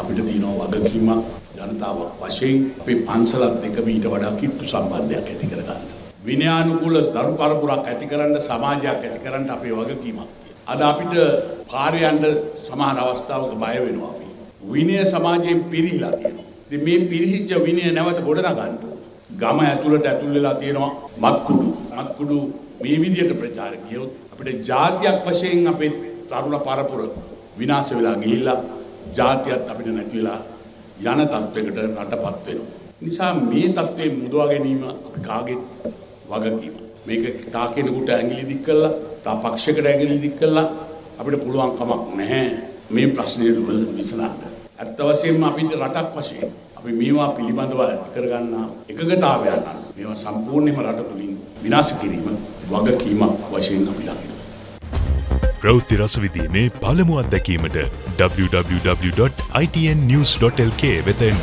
අපිට තියෙනවා වගකීමක් ජනතාවක් වශයෙන් අපේ පන්සලත් දෙක ඊට වඩා කිට්ටු සම්බන්ධයක් ඇති කරගන්න. විනයානුකූල දරු පරපුරක් ඇති කරන්න සමාජයක් ඇති කරන්න අපේ වගකීමක්. අද අපිට පාරයන්ට සමහර අවස්ථාවක බය වෙනවා අපි. විනය සමාජයෙන් පිරිහිලා තියෙනවා. ඉතින් මේ පිරිහිච්ච විනය නැවත ගොඩනගන්න ගම ඇතුළට ඇතුල් වෙලා තියෙනවා මත්කුඩු. මත්කුඩු මේ විදිහට ප්‍රචාර ගියොත් අපිට ජාතියක් වශයෙන් අපේ තරුණ පරපුර විනාශ වෙලා ගිහිල්ලා ජාතියත් අපිට නැති වෙලා යන තත්වයකට රටපත් වෙනවා. නිසා මේ තත්ත්වයෙන් මුදවා ගැනීම අපි කාගෙත් වගකීම. මේක තා කෙනෙකුට ඇඟිලි දික් කළා, තා පක්ෂයකට ඇඟිලි දික් කළා අපිට පුළුවන් කමක් නැහැ මේ ප්‍රශ්නේ විසඳන්න. ඇත්ත වශයෙන්ම අපිට රටක් වශයෙන් අපි මේවා පිළිබඳව ඇති කරගන්නා එකගතාවයන් අනුව මේවා සම්පූර්ණයෙන්ම රට තුලින් විනාශ කිරීම වගකීමක් වශයෙන් අපි දකිනවා. ප්‍රවෘත්ති රසවිදීමේ පළමු අත්දැකීමට www.itnnews.lk වෙත එන්න.